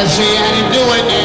Let's see how you do it.